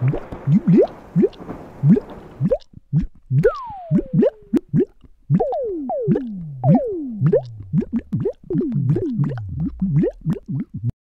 Blip, blip.